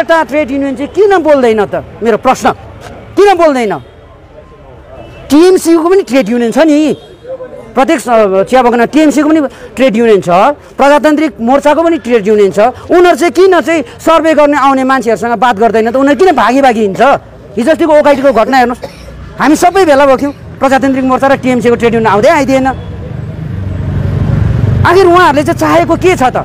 दुईवटा trade union चाहिँ किन बोल्दैन त? मेरो प्रश्न। किन बोल्दैन? टिएमसीको पनि ट्रेड युनियन छ नि। प्रत्येक चिया बगानमा टिएमसीको पनि ट्रेड युनियन छ। प्रजातान्त्रिक मोर्चाको पनि ट्रेड युनियन छ। उनीहरू चाहिँ किन चाहिँ सर्वे गर्ने आउने मान्छेहरूसँग बात गर्दैन त? उनीहरू किन भागी भागी हिँड्छ हिजो अस्तिको ओकाइटीको घटना हेर्नुहोस्। हामी सबै भेला भयौँ प्रजातान्त्रिक मोर्चा र टिएमसीको ट्रेड युनियन आउँदै आइदिएन। आखिर उहाँहरूले चाहिँ चाहेको के छ त?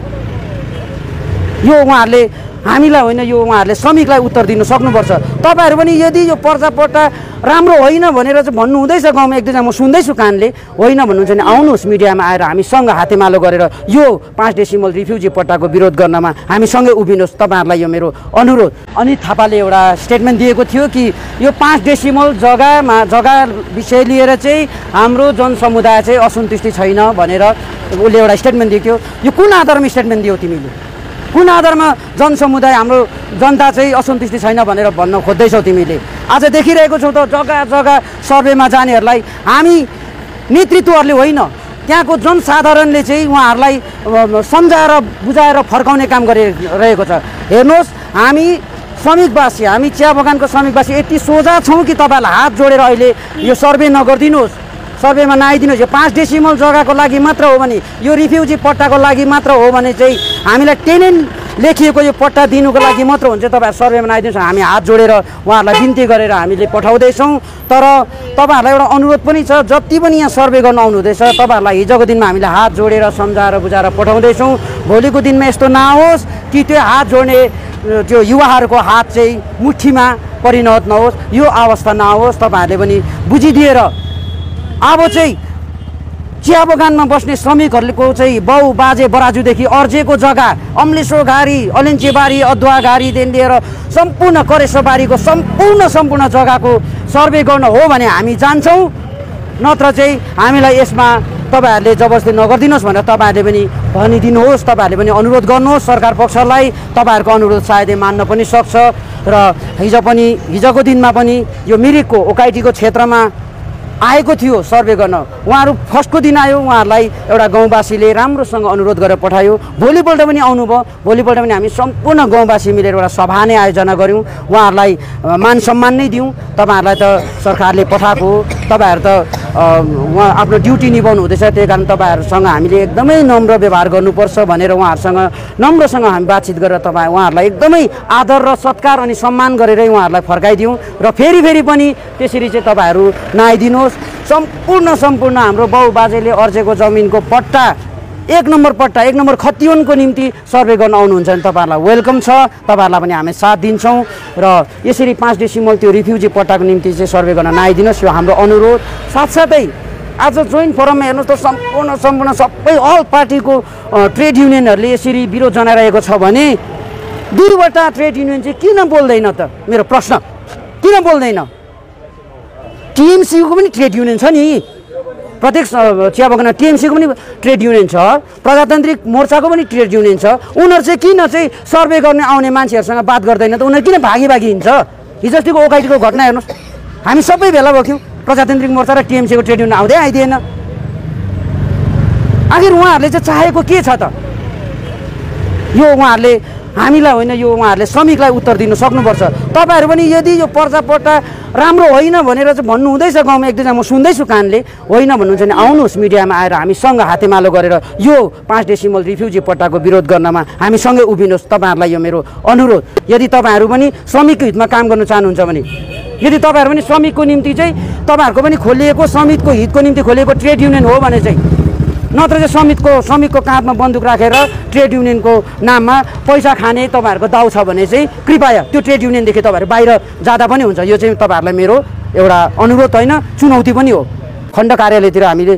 यो उहाँहरूले हामीलाई होइन यो उहाँहरूले श्रमिकलाई उत्तर दिनु सक्नुपर्छ। तपाईँहरू पनि यदि यो पर्जापट्टा राम्रो होइन भनेर चाहिँ भन्नु हुँदैछ गाउँमा एक दुईजना म सुन्दैछु कानले होइन भन्नुहुन्छ भने आउनुहोस् मिडियामा आएर हामीसँग हातेमालो गरेर यो पाँच डेसिमल रिफ्युजी पट्टाको विरोध गर्नमा हामीसँगै उभिनुहोस्। तपाईँहरूलाई यो मेरो अनुरोध। अनित थापाले एउटा स्टेटमेन्ट दिएको थियो कि यो पाँच डेसिमल जग्गामा जग्गा विषय लिएर चाहिँ हाम्रो जनसमुदाय चाहिँ असन्तुष्टि छैन भनेर उसले एउटा स्टेटमेन्ट दिएको थियो। यो कुन आधारमा स्टेटमेन्ट दियो तिमीले? आधारमा जनसमुदाय हाम्रो जनता चाहिँ असन्तुष्टि छैन भनेर भन्न खोज्दैछौ तिमीले? आज देखिरहेको छौ त जग्गा जग्गा सर्वेमा जानेहरूलाई हामी नेतृत्वहरूले होइन त्यहाँको जनसाधारणले चाहिँ उहाँहरूलाई सम्झाएर बुझाएर फर्काउने काम गरिरहेको छ। हेर्नुहोस् हामी श्रमिकवासी हामी चिया बगानको श्रमिकवासी यति सोझा छौँ कि तपाईँहरूलाई हात जोडेर अहिले यो सर्वे नगरिदिनुहोस्। सर्वेमा नआइदिनुहोस् यो पाँच डेसिमल जग्गाको लागि मात्र हो भने यो रिफ्युजी पट्टाको लागि मात्र हो भने चाहिँ हामीलाई टेनेन्ट लेखिएको यो पट्टा दिनुको लागि मात्र हुन्छ। तपाईँहरू सर्वेमा नआइदिनुहोस् हामी हात जोडेर उहाँहरूलाई बिन्ती गरेर हामीले पठाउँदैछौँ। तर तपाईँहरूलाई एउटा अनुरोध पनि छ जति पनि यहाँ सर्वे गर्न आउनुहुँदैछ तपाईँहरूलाई हिजोको दिनमा हामीले हात जोडेर सम्झाएर बुझाएर पठाउँदैछौँ। भोलिको दिनमा यस्तो नहोस्। कि त्यो हात जोड्ने त्यो युवाहरूको हात चाहिँ मुठीमा परिणत नहोस्। यो अवस्था नहोस्। तपाईँहरूले पनि बुझिदिएर अब चाहिँ चिया बगानमा बस्ने श्रमिकहरूको चाहिँ बाउ बाजे बराजुदेखि अर्जेको जग्गा अम्लेसो घारी अलिन्चेबारी अदुवा घारीदेखि लिएर सम्पूर्ण करेसोबारीको सम्पूर्ण सम्पूर्ण जग्गाको सर्वे गर्न हो भने हामी जान्छौँ। नत्र चाहिँ हामीलाई यसमा तपाईँहरूले जबरजस्ती नगरिदिनुहोस् भनेर तपाईँहरूले पनि भनिदिनुहोस् तपाईँहरूले पनि अनुरोध गर्नुहोस्। सरकार पक्षलाई तपाईँहरूको अनुरोध सायदै मान्न पनि सक्छ र हिजो पनि हिजोको दिनमा पनि यो मिरिकको ओकाइटीको क्षेत्रमा आएको थियो सर्वे गर्न। उहाँहरू फर्स्टको दिन आयो उहाँहरूलाई एउटा गाउँवासीले राम्रोसँग अनुरोध गरेर पठायो। भोलिपल्ट पनि आउनुभयो। भोलिपल्ट पनि हामी सम्पूर्ण गाउँवासी मिलेर एउटा सभा नै आयोजना गऱ्यौँ। उहाँहरूलाई मान सम्मान नै दिउँ। तपाईँहरूलाई त सरकारले पठाएको तपाईँहरू त उहाँ आफ्नो ड्युटी निभाउनु हुँदैछ त्यही कारण तपाईँहरूसँग हामीले एकदमै नम्र व्यवहार गर्नुपर्छ भनेर उहाँहरूसँग नम्रसँग हामी बातचित गरेर तपाईँ उहाँहरूलाई एकदमै आदर र सत्कार अनि सम्मान गरेरै उहाँहरूलाई फर्काइदिउँ र फेरि फेरि पनि त्यसरी चाहिँ तपाईँहरू नआइदिनुहोस्। सम्पूर्ण सम्पूर्ण हाम्रो बाउ बाजेले अर्जेको जमिनको पट्टा एक नम्बर पट्टा एक नम्बर खतिवनको निम्ति सर्वे गर्न आउनुहुन्छ भने तपाईँहरूलाई। वेलकम छ। तपाईँहरूलाई पनि हामी साथ दिन्छौँ। र यसरी पाँच डेसिमल त्यो रिफ्युजी पट्टाको निम्ति चाहिँ सर्वे गर्न नआइदिनुहोस्। यो हाम्रो अनुरोध। साथसाथै आज जोइन्ट फोरममा हेर्नुहोस् त सम्पूर्ण सम्पूर्ण सबै अल पार्टीको ट्रेड युनियनहरूले यसरी विरोध जनाइरहेको छ भने दुईवटा ट्रेड युनियन चाहिँ किन बोल्दैन त? मेरो प्रश्न। किन बोल्दैन? टिएमसीको पनि ट्रेड युनियन छ नि। प्रत्येक चिया बगानमा टिएमसीको पनि ट्रेड युनियन छ प्रजातान्त्रिक मोर्चाको पनि ट्रेड युनियन छ। उनीहरू चाहिँ किन चाहिँ सर्वे गर्ने आउने मान्छेहरूसँग बात गर्दैन त? उनीहरू किन भागी भागी हिँड्छ हिजो अस्तिको ओकाइटीको घटना हेर्नुहोस्। हामी सबै भेला भयौँ प्रजातान्त्रिक मोर्चा र टिएमसीको ट्रेड युनियन आउँदै आइदिएन। आखिर उहाँहरूले चाहिँ चाहेको के छ त? यो उहाँहरूले हामीलाई होइन यो उहाँहरूले श्रमिकलाई उत्तर दिनु सक्नुपर्छ। तपाईँहरू पनि यदि यो पर्जापट्टा राम्रो होइन भनेर चाहिँ भन्नु हुँदैछ गाउँमा एक दुईजना म सुन्दैछु कानले होइन भन्नुहुन्छ भने आउनुहोस् मिडियामा आएर हामीसँग हातेमालो गरेर यो पाँच डेसिमल रिफ्युजी पट्टाको विरोध गर्नमा हामीसँगै उभिनुहोस्। तपाईँहरूलाई यो मेरो अनुरोध। यदि तपाईँहरू पनि श्रमिकको हितमा काम गर्न चाहनुहुन्छ भने यदि तपाईँहरू पनि श्रमिकको निम्ति चाहिँ तपाईँहरूको पनि खोलिएको श्रमिकको हितको निम्ति खोलिएको ट्रेड युनियन हो भने चाहिँ नत्र चाहिँ श्रमिकको श्रमिकको काँधमा बन्दुक राखेर ट्रेड युनियनको नाममा पैसा खाने तपाईँहरूको दाउ छ भने चाहिँ कृपया त्यो ट्रेड युनियनदेखि तपाईँहरू बाहिर जाँदा पनि हुन्छ। यो चाहिँ तपाईँहरूलाई मेरो एउटा अनुरोध होइन चुनौती पनि हो। खण्ड कार्यालयतिर हामीले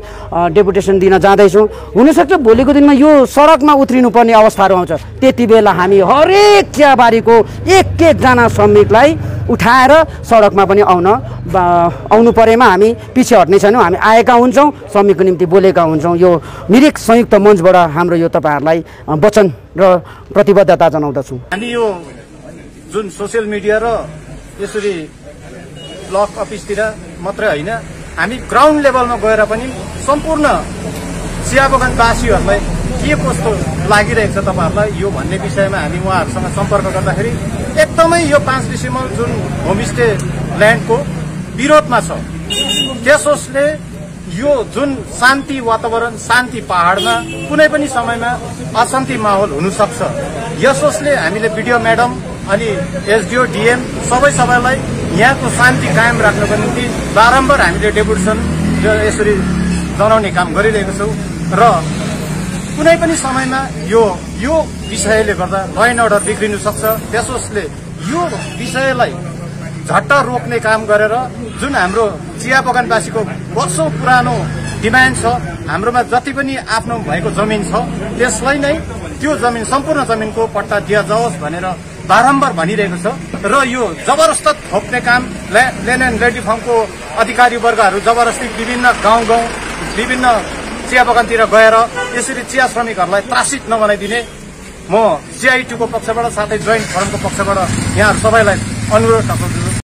डेपुटेसन दिन जाँदैछौँ। हुनसक्छ भोलिको दिनमा यो सडकमा उत्रिनुपर्ने अवस्थाहरू आउँछ। त्यति बेला हामी हरेक चियाबारीको एक एकजना श्रमिकलाई उठाएर सडकमा पनि आउन आउनु परेमा हामी पछि हट्ने छैनौँ। हामी आएका हुन्छौँ श्रमिकको निम्ति बोलेका हुन्छौँ। यो मिरिक संयुक्त मञ्चबाट हाम्रो यो तपाईँहरूलाई वचन र प्रतिबद्धता जनाउँदछौँ। हामी यो जुन सोसियल मिडिया र यसरी ब्लक अफिसतिर मात्रै होइन हामी ग्राउन्ड लेभलमा गएर पनि सम्पूर्ण चिया बगानवासीहरूलाई के कस्तो लागिरहेको छ तपाईँहरूलाई यो भन्ने विषयमा हामी उहाँहरूसँग सम्पर्क गर्दाखेरि एकदमै यो पाँच डिसेम्बर जुन होमस्टे ल्यान्डको विरोधमा छ त्यसोसले यो जुन शान्ति वातावरण शान्ति पहाडमा कुनै पनि समयमा अशान्ति माहौल हुन सक्छ यसोसले हामीले बिडिओ म्याडम अनि एसडिओ डिएम सबै सबैलाई यहाँको शान्ति कायम राख्नको निम्ति बारम्बार हामीले डेपुटेसन यसरी जनाउने काम गरिरहेको छौँ र कुनै पनि समयमा यो यो विषयले गर्दा ल एन्ड अर्डर बिग्रिनु सक्छ। त्यसोसले यो विषयलाई झट्ट रोक्ने काम गरेर जुन हाम्रो चिया बगानवासीको वर्षौँ पुरानो डिमान्ड छ हाम्रोमा जति पनि आफ्नो भएको जमिन छ त्यसलाई नै त्यो जमिन सम्पूर्ण जमिनको पट्टा दियाजाओस् भनेर बारम्बार भनिरहेको छ। र यो जबरजस्त थोप्ने काम ले- लेन एन्ड लेडी फर्मको अधिकारी वर्गहरू जबरजस्ती विभिन्न गाउँ गाउँ विभिन्न चिया बगानतिर गएर यसरी चिया श्रमिकहरूलाई त्रासित नबनाइदिने म सिआइटीको पक्षबाट साथै जोइन्ट फोरमको पक्षबाट यहाँहरू सबैलाई अनुरोध